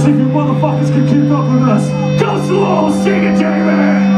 See if you motherfuckers can keep up with us. Go slow, sing it, Jamie!